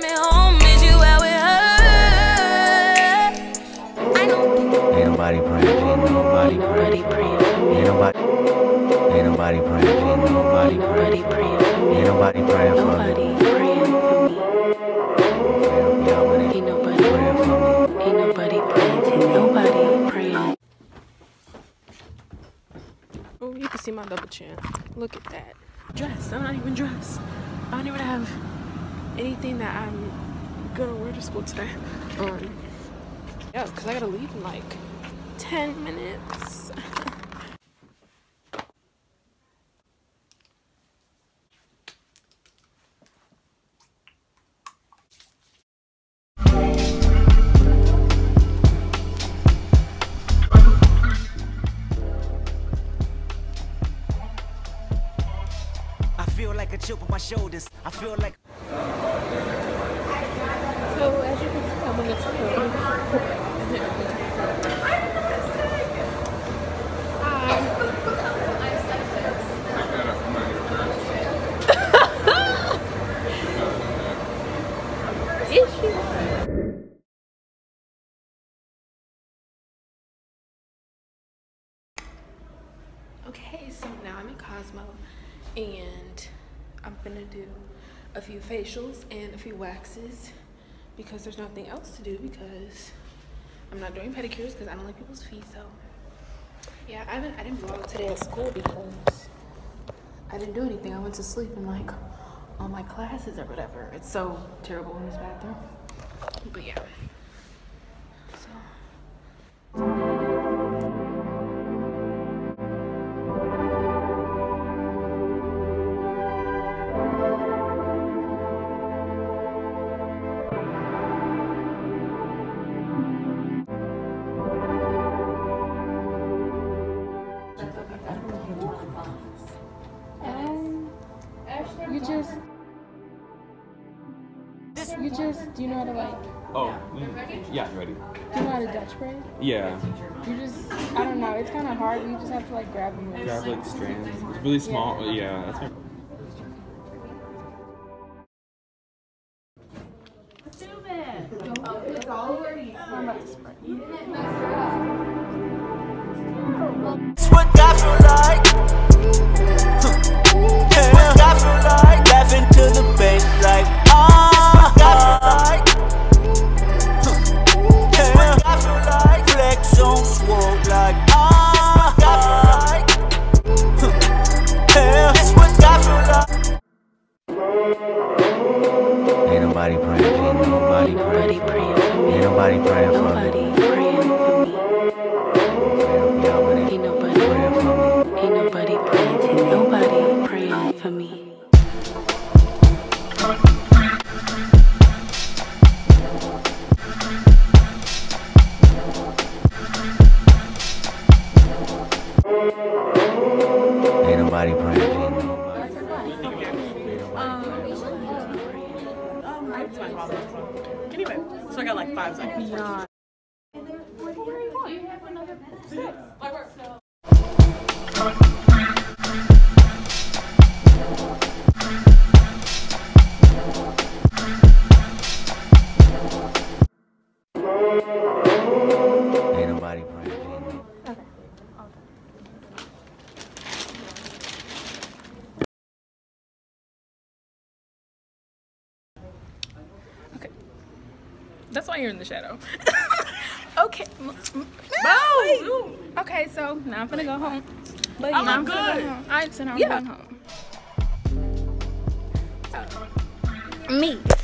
coming home, miss you out with her. I know. Ain't nobody praying, ain't nobody praying for me. Ain't nobody, ain't nobody praying, ain't nobody praying for me. Ain't nobody praying for me. Nobody praying for me. Ain't ain't nobody praying for me. Ain't nobody praying to nobody praying. Oh, you can see my double chin. Look at that. Dress. I'm not even dressed. I don't even have anything that I'm gonna wear to school today. Um, yeah, because I gotta leave in like 10 minutes. I feel like a chip on my shoulders. I feel like So as you tell, when it's Okay, so now I'm in Cosmo and I'm gonna do a few facials and a few waxes because there's nothing else to do because I'm not doing pedicures because I don't like people's feet. So yeah, I didn't I didn't vlog today at school because I didn't do anything. I went to sleep in like all my classes or whatever. It's so terrible in this bathroom. But yeah. Just do you know how to like Oh, mm, yeah, you ready? do you know how to Dutch braid? Yeah. You just I don't know, it's kinda hard, you just have to like grab them. Grab like strands. It's really small. Yeah, that's my. I'm about to spray. Anyway, so I got like five seconds. Ain't nobody praying, ain't nobody. That's why you're in the shadow. okay. Boom. Okay, so now I'm gonna go home. But I you know, I'm look gonna good. go home. I said I'm Yeah. going home. Me.